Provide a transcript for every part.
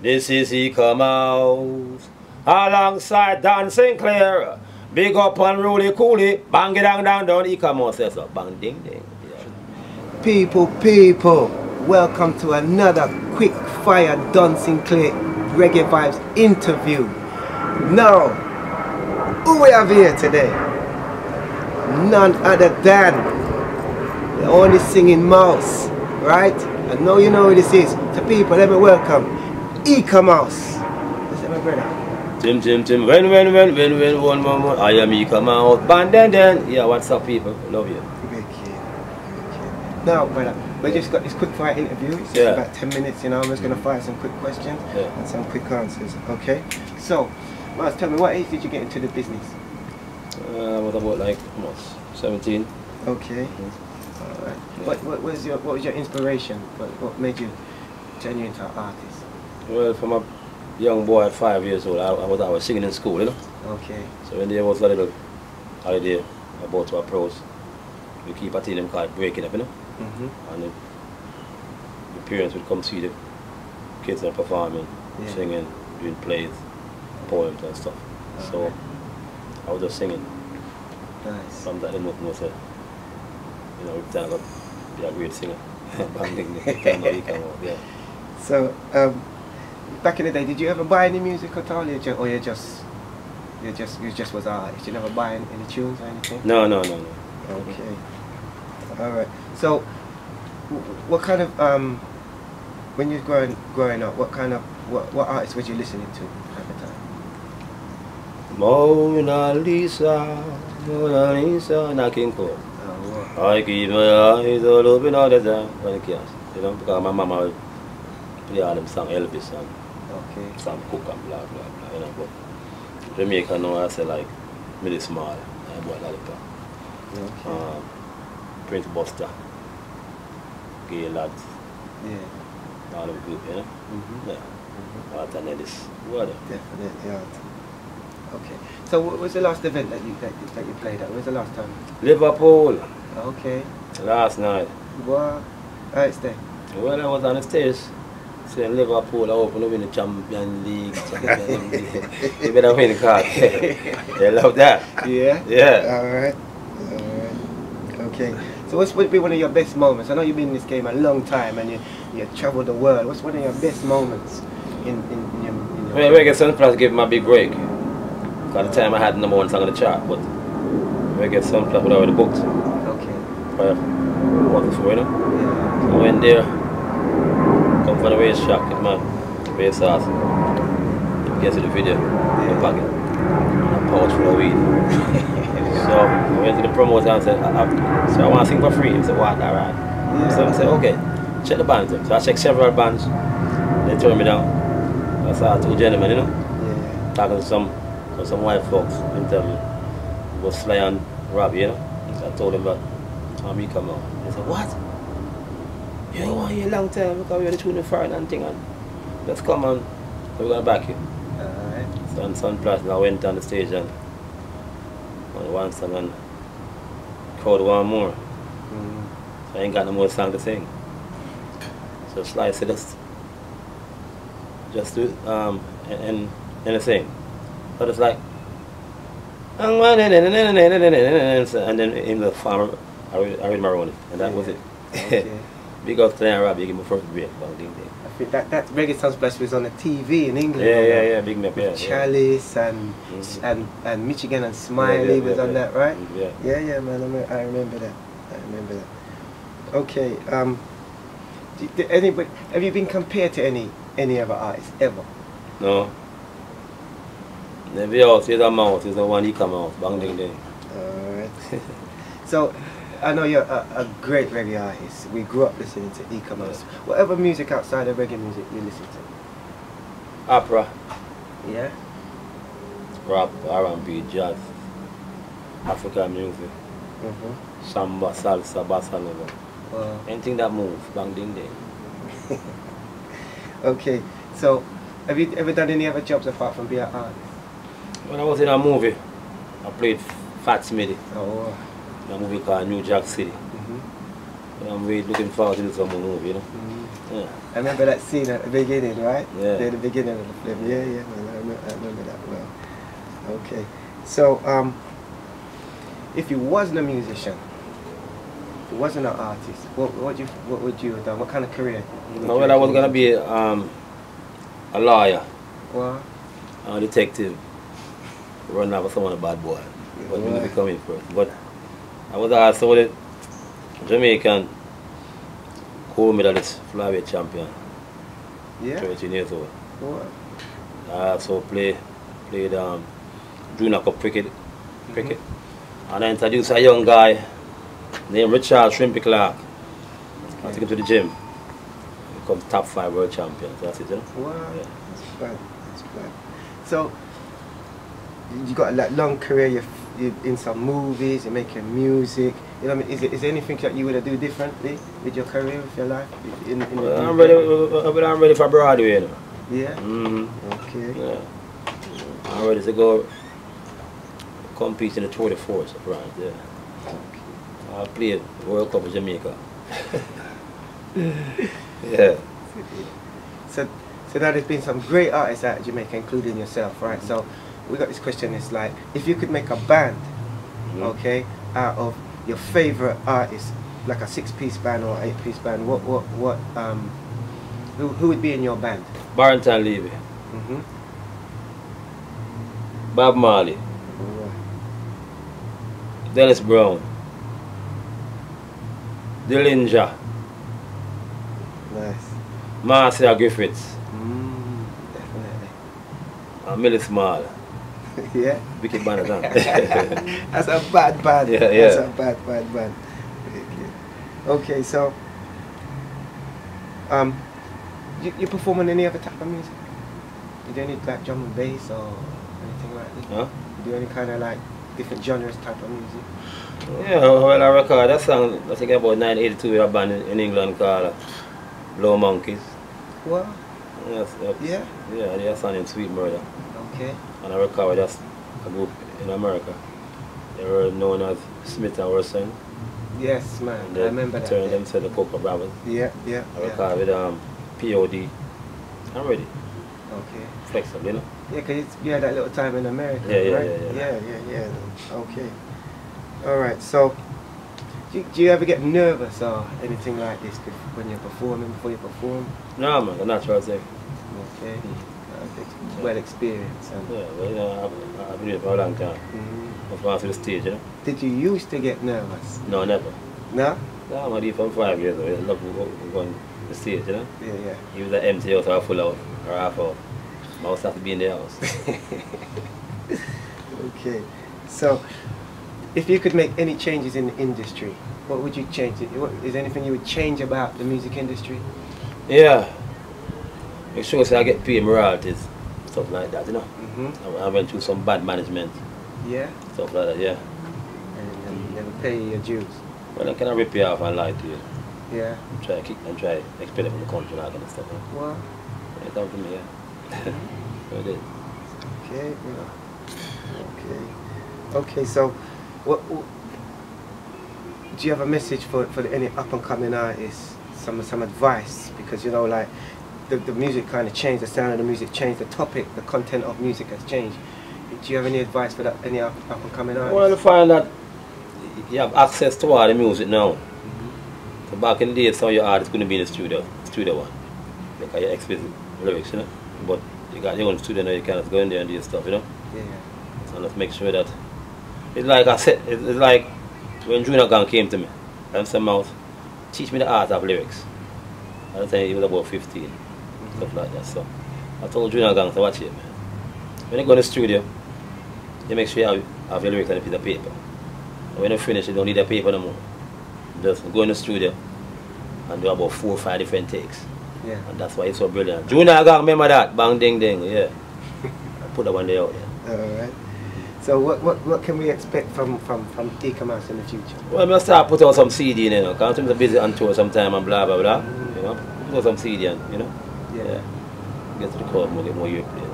This is He Come Out alongside Don Sinclair. Big up on Ruly Cooley. Bang it down, down, down. He come out, says so. Bang, ding, ding. Yeah. People, people, welcome to another quick fire Don Sinclair Reggae Vibes interview. Now, who we have here today? None other than the only singing mouse, right? I know you know who this is. So people, let me welcome Eek-A-Mouse. Listen, my brother. Tim, Tim, Tim. When, when, when, when, when, one moment. I am Out. Bang, then, then. Yeah, what's up, people? Love you. Wicked, wicked. Now, brother, we just got this quick fire interview. It's Yeah. about 10 minutes, you know. I'm just going to mm. fire some quick questions Yeah. and some quick answers, okay? So, Miles, tell me, what age did you get into the business? Uh, what about like, much? 17? Okay. All right. What, what, was your, what was your inspiration? What, what made you turn you into an artist? Well, from a young boy at five years old, I, I, was, I was singing in school, you know. Okay. So when there was a little idea about to approach, we keep a team them called breaking up, you know. Mm-hmm. And the, the parents would come see the kids are performing, Yeah. singing, doing plays, poems and stuff. So I was just singing. Nice. From that, didn't know, you know, every time I got be a great singer. Bang, ding, ding, time that he come out, yeah. So, um, back in the day, did you ever buy any music at all? Or you just, you just, you just was an artist? You never buy any, any tunes or anything? No, no, no, no. Okay. All right. So, what kind of um, when you're growing growing up, what kind of what what artists were you listening to at the time? Mona Lisa, Mona Lisa, Nat King Cole. Oh, I keep my eyes all open all the time when I can't. You know, because my mama would play all them song Elvis and okay. Sam Cooke and blah blah blah, you know, but Jamaica now I say like Millie Small, I boy Lollipop, Okay. um, Prince Buster, Gaylads, yeah. all them group, you know. Mm-hmm. Yeah. Art and this what Definitely. Yeah. Okay. So, what was the last event that you that, that you played at? When was the last time? Liverpool Okay. last night. What? Alright, stay. When I was on the stage, saying Liverpool are open to win the Champions League. Champions League. you better win the card. they love that. Yeah. Yeah. All right. All right. Okay. So what's would be one of your best moments? I know you've been in this game a long time and you you traveled the world. What's one of your best moments in in, in your, in your When Reggae Sunsplash gave him a big break. At the time I had number one song on the chart, but Reggae Sunsplash was already booked. Okay. Prior uh, what before, you know? Yeah. So I went there, come from the race with my race sauce. You can see the video, the pocket. A pouch full of weed. so I went to the promoter and said, I, I, so I want to sing for free. He said, what, alright. So I said, okay, check the bands. So I checked several bands. They turned me down. I saw two gentlemen, you know, Yeah. talking to some to some white folks and tell me was Sly and Robbie, you know. So I told them that um, he come out. They said, What? You ain't want here a long time because we're the tuning foreign and thing and let's come on. We're gonna back you. Alright. So on Sunsplash and I went on the stage and on one song and crowd one more. Mm. So I ain't got no more song to sing. So Sly said just just do it um and and sing. So it's like and then in the farmer I read, I read Maroney and that was it. Okay. Big up Dan Robbie, give me first break. Bang, ding, ding. I think that that Reggae Sunsplash was on the TV in England. Yeah, yeah, yeah, big map, yeah. With yeah. Chalice and Mhm. and and Michigan and Smiley yeah, was yeah, on yeah. that, right? Yeah. Yeah, yeah, man. I, me- I remember that. I remember that. Okay. Um. d- d- anybody, have you been compared to any any other artist ever? No. Never else, here's a mouth, here's the one he come out. Bang ding ding. Alright. so, I know you're a, a great reggae artist. We grew up listening to Eek-A-Mouse. Whatever music outside of reggae music you listen to. Opera, Yeah. rap, R&B, jazz, African music, Mm-hmm. samba, salsa, bossa nova. Well, Anything that moves, bang ding ding. okay. So, Have you ever done any other jobs apart from being an artist? When I was in a movie, I played Fat Smitty Oh. in a movie called New Jack City. hmm I'm really looking forward to some movie, you know. Yeah. I remember that scene at the beginning, right? Yeah. At the beginning of the film. Yeah, yeah, man. I remember, I remember that well. Okay. So, um, if you wasn't a musician, if you wasn't an artist, what, what would you what would you have done? What kind of career? would No, well, I was gonna be um, a lawyer, Well, a detective, run after someone a bad boy. But Right. really becoming first. But I was also the Jamaican gold medalist flyweight champion, yeah. 13 years old. What? I also play played um, junior cup cricket, cricket. And I introduced a young guy named Richard Shrimpy Clarke. I took him to the gym. He becomes top five world champion. So that's it, you know? Wow. Yeah. That's bad. That's bad. So, you got that long career. You're, you're in some movies. You're making music. You know, what I mean, is, it, is there anything that you would have do differently with your career, with your life? In, in the Well, I'm ready. uh, I'm ready for Broadway. Yeah. mm Okay. Yeah. I'm ready to go compete in the Tour de Force of France. Yeah. I played World Cup of Jamaica. yeah. So, so now there's been some great artists out of Jamaica, including yourself, right? So, we got this question. It's like, if you could make a band, Mhm. okay, out of your favorite artists, like a six-piece band or eight-piece band, what, what, what, um, who, who would be in your band? Barrington Levy, Mm-hmm. Bob Marley, Dennis Brown, Dillinger, Nice. Marcia Griffiths, Mm, definitely. and Millie Small. yeah. Wicked band, huh? That's a bad band. Yeah, That's a bad, bad band. Okay, so, um, you, you perform on any other type of music? You do any like drum and bass or anything like that? huh? You do any kind of like different genres type of music? Yeah, well, I record that song, I think about 1982, we had a band in, England called Blow Monkeys. Well, Yes, Yeah? Yeah, they have a song named Sweet Murder. Okay. And I record just a group in America. They were known as Smith and Wesson. Yes, man. And I remember that. turned yeah. themselves the Coca Brothers. Yeah, yeah, I yeah. record with um, POD. I'm ready. Okay. Flexible, you know? Yeah, because you had that little time in America, Yeah, yeah, right? yeah, yeah. yeah, yeah, yeah. Okay. All right. So, do you, do you ever get nervous or anything like this when you're performing? Before you perform? No, man, the natural thing. Okay. Well experienced. And, Yeah, well, you know, I've, I've been here for a long time. I've gone to the stage, know? Did you used to get nervous? No, never. No. No, I'm already from five years old. I love to go, go on the stage, you know? Yeah, yeah. Even the empty house or full out or half out. My house have to be in the house. okay. So, if you could make any changes in the industry, what would you change? Is there anything you would change about the music industry? yeah. Make sure say I get paid royalties, stuff like that, you know? Mm-hmm. I, I went through some bad management, Yeah. stuff like that, yeah. And um, never pay your dues. Well, I cannot rip you off and lie to you. Yeah. And try to kick and try to expel it from the country and all kind of stuff. You know? Well. Yeah, come to me, yeah. so it is. Okay. Yeah. Okay. Okay. So, what, what do you have a message for for any up and coming artists? Some some advice because you know like the the music kind of changed, the sound of the music changed, the topic, the content of music has changed. Do you have any advice for that any up, up and coming artists? Well, to find that you have access to all the music now. Mhm. So back in the days, some of your artists couldn't be in the studio, studio one. Because you explicit lyrics, you know. But you got your own studio now, you can just go in there and do your stuff, you know. Yeah. So let's make sure that it's like I said, it's it's like when Junior Gong came to me, and said, Mouth, teach me the art of lyrics. At the time he was about 15, stuff like that. So I told Junior Gong to watch it, man. When you go in the studio, you make sure you have, have your lyrics on a piece of paper. And when you finish, you don't need a paper no more. Just go in the studio and do about four or five different takes. Yeah. And that's why it's so brilliant. Junior Gong, remember that? Bang, ding, ding, yeah. I put that one there out there. All right. So what, what, what can we expect from from from Deacon Mouse in the future? Well, I'm gonna start put out some CD, you know, because I'm busy on tour sometime and blah blah blah. You know, put out some CD, and, you know. Yeah. get to the club, more get more airplane.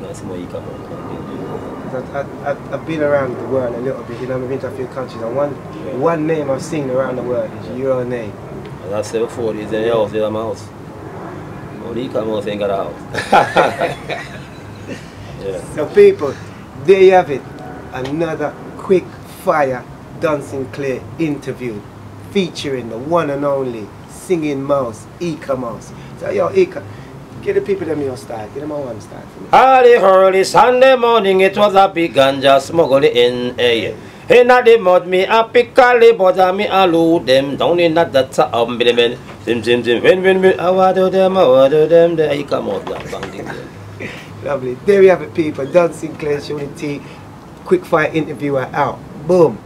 Now see more you come and DJ. I, I, I've been around the world a little bit, you know, I've been to a few countries, and one Yeah. one name I've seen around the world is your name. As I said before, these in your house, they're my house. Only come out ain't got a house. yeah. So people, there you have it. Another quick fire Don Sinclair interview featuring the one and only singing mouse, Eek-A-Mouse. So yo, Ika, get the people them your style, get them a one style for me. Early, early Sunday morning, it was a big ganja smuggle in a In the mud, me a pick a but a me a load them down in that that's a um, men. Sim, sim, sim, when, when, when, I want to them, I want to them, there you come out, that bang, ding, ding. Lovely. There we have it people. Don Sinclair, Shoni T, quick fire interviewer out. Boom.